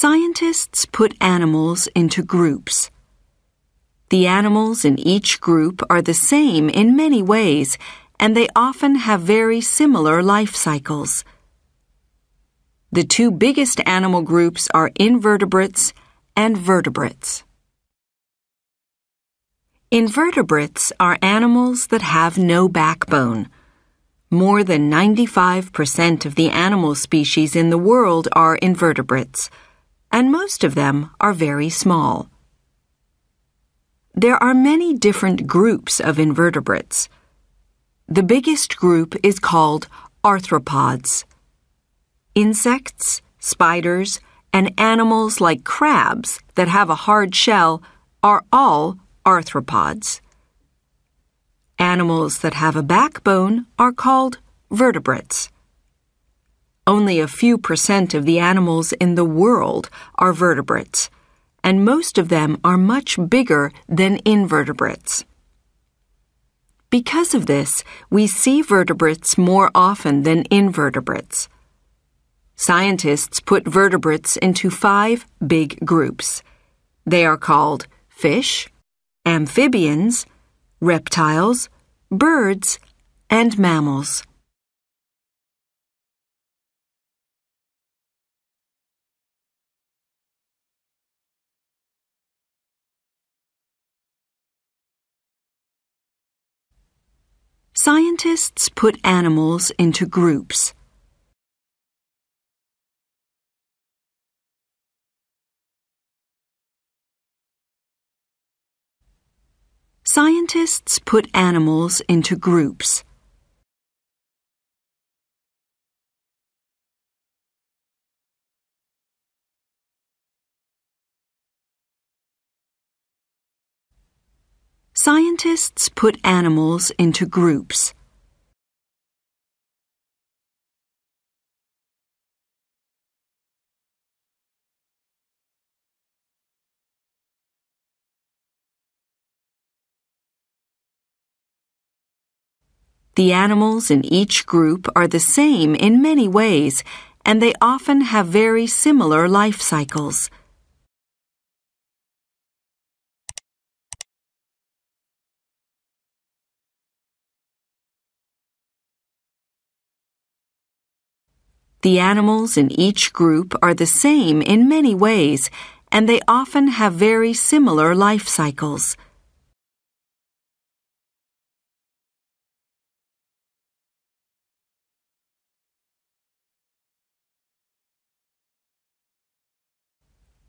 Scientists put animals into groups. The animals in each group are the same in many ways, and they often have very similar life cycles. The two biggest animal groups are invertebrates and vertebrates. Invertebrates are animals that have no backbone. More than 95% of the animal species in the world are invertebrates, and most of them are very small. There are many different groups of invertebrates. The biggest group is called arthropods. Insects, spiders, and animals like crabs that have a hard shell are all arthropods. Animals that have a backbone are called vertebrates. Only a few percent of the animals in the world are vertebrates, and most of them are much bigger than invertebrates. Because of this, we see vertebrates more often than invertebrates. Scientists put vertebrates into five big groups. They are called fish, amphibians, reptiles, birds, and mammals. Scientists put animals into groups. Scientists put animals into groups. Scientists put animals into groups. The animals in each group are the same in many ways, and they often have very similar life cycles. The animals in each group are the same in many ways, and they often have very similar life cycles.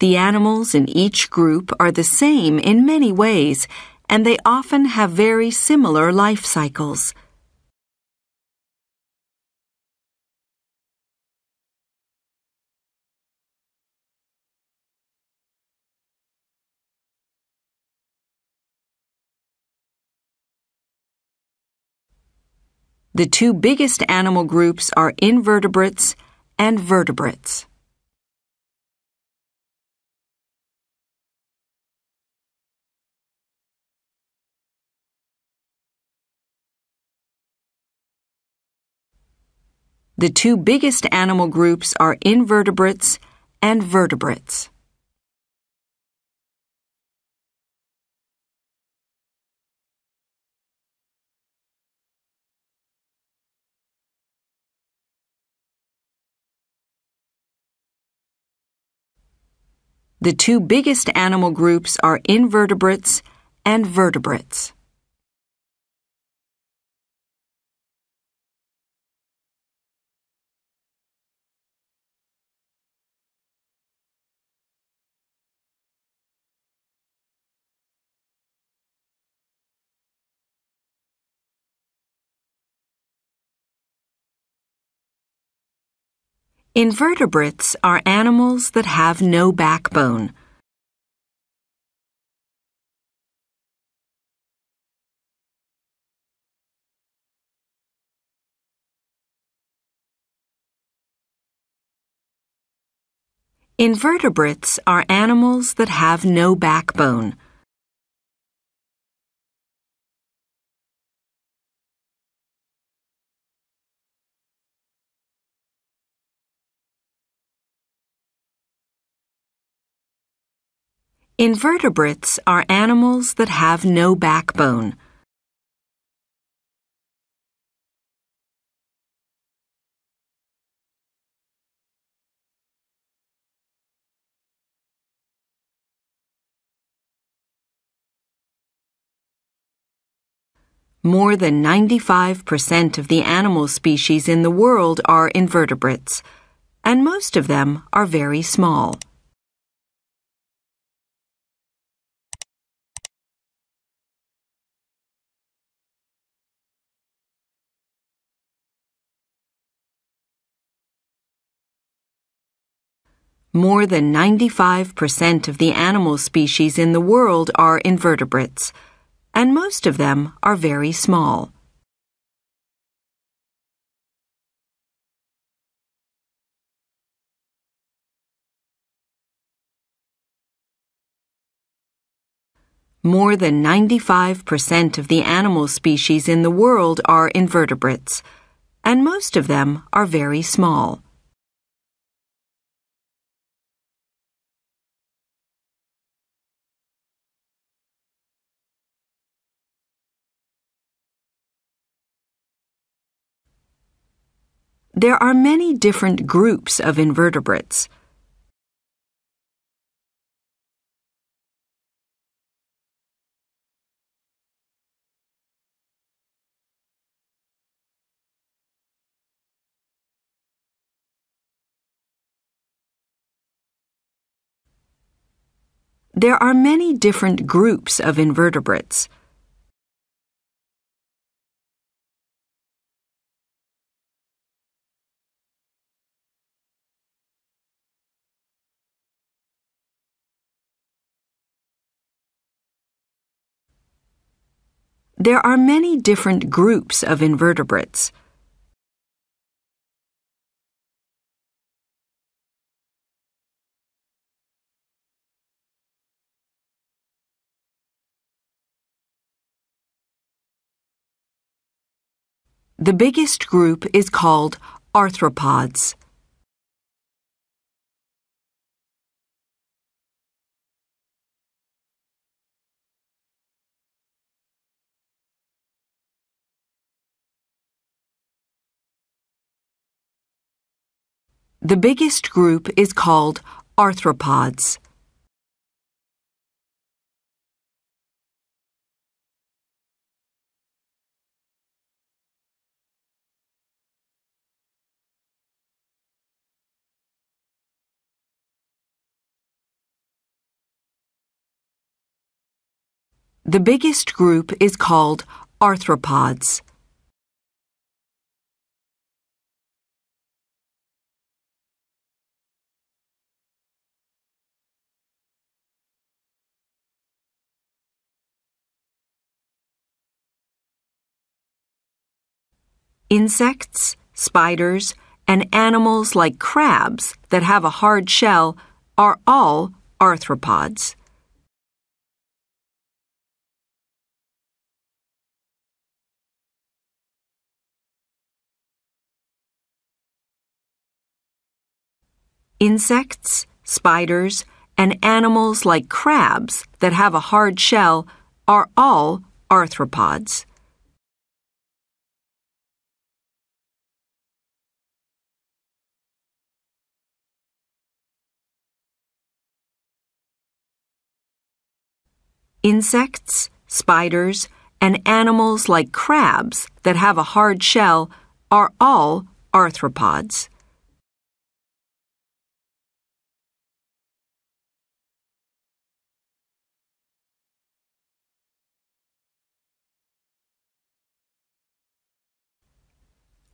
The animals in each group are the same in many ways, and they often have very similar life cycles. The two biggest animal groups are invertebrates and vertebrates. The two biggest animal groups are invertebrates and vertebrates. The two biggest animal groups are invertebrates and vertebrates. Invertebrates are animals that have no backbone. Invertebrates are animals that have no backbone. Invertebrates are animals that have no backbone. More than 95% of the animal species in the world are invertebrates, and most of them are very small. More than 95% of the animal species in the world are invertebrates, and most of them are very small. More than 95% of the animal species in the world are invertebrates, and most of them are very small. There are many different groups of invertebrates. There are many different groups of invertebrates. There are many different groups of invertebrates. The biggest group is called arthropods. The biggest group is called arthropods. The biggest group is called arthropods. Insects, spiders, and animals like crabs that have a hard shell are all arthropods. Insects, spiders, and animals like crabs that have a hard shell are all arthropods. Insects, spiders, and animals like crabs that have a hard shell are all arthropods.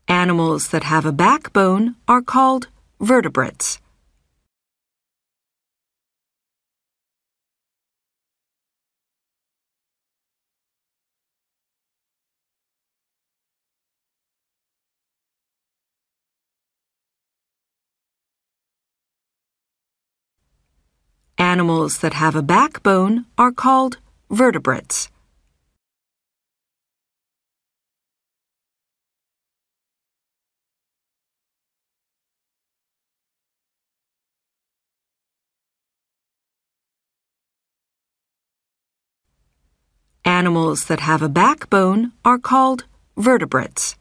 Animals that have a backbone are called vertebrates. animals that have a backbone are called vertebrates. Animals that have a backbone are called vertebrates.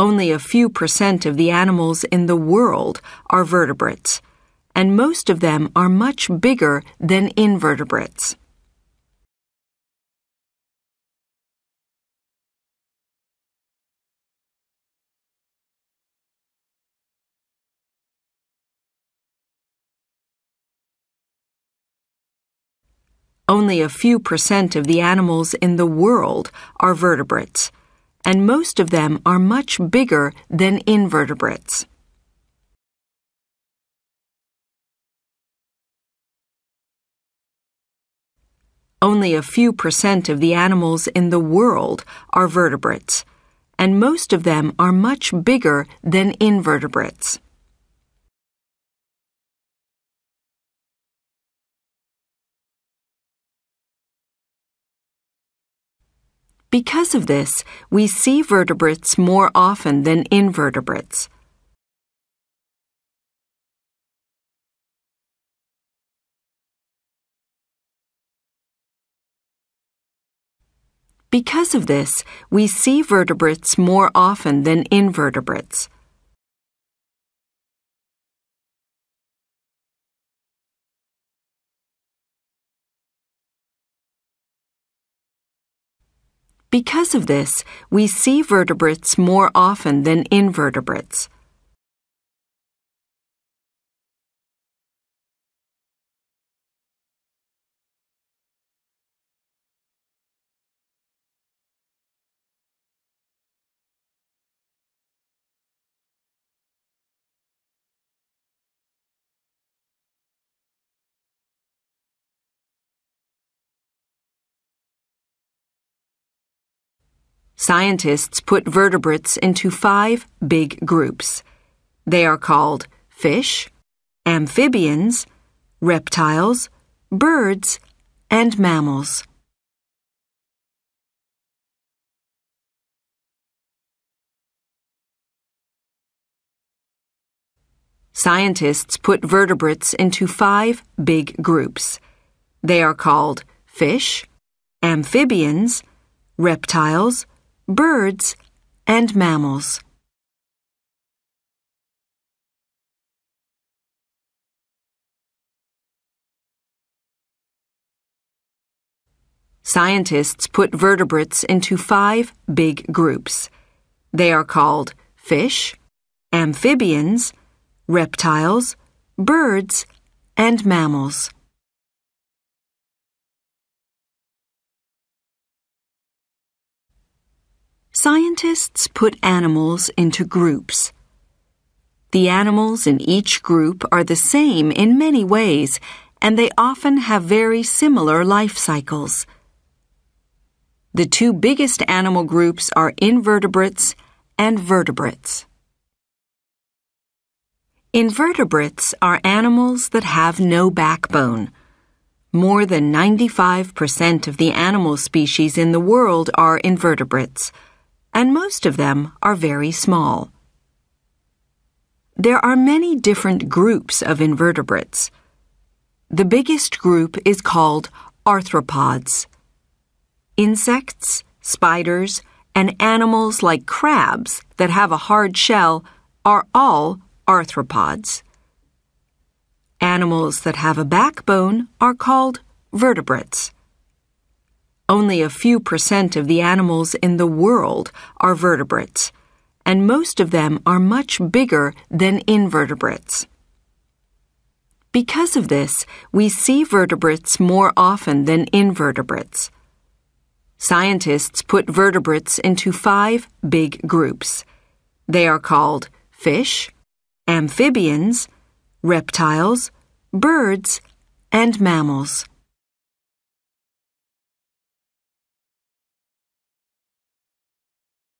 Only a few percent of the animals in the world are vertebrates, and most of them are much bigger than invertebrates. Only a few percent of the animals in the world are vertebrates and most of them are much bigger than invertebrates. Only a few percent of the animals in the world are vertebrates, and most of them are much bigger than invertebrates. Because of this, we see vertebrates more often than invertebrates. Because of this, we see vertebrates more often than invertebrates. Because of this, we see vertebrates more often than invertebrates. Scientists put vertebrates into five big groups. They are called fish, amphibians, reptiles, birds, and mammals. Scientists put vertebrates into five big groups. They are called fish, amphibians, reptiles, birds, and mammals. Scientists put vertebrates into five big groups. They are called fish, amphibians, reptiles, birds, and mammals. Scientists put animals into groups. The animals in each group are the same in many ways, and they often have very similar life cycles. The two biggest animal groups are invertebrates and vertebrates. Invertebrates are animals that have no backbone. More than 95% of the animal species in the world are invertebrates and most of them are very small. There are many different groups of invertebrates. The biggest group is called arthropods. Insects, spiders, and animals like crabs that have a hard shell are all arthropods. Animals that have a backbone are called vertebrates. Only a few percent of the animals in the world are vertebrates, and most of them are much bigger than invertebrates. Because of this, we see vertebrates more often than invertebrates. Scientists put vertebrates into five big groups. They are called fish, amphibians, reptiles, birds, and mammals.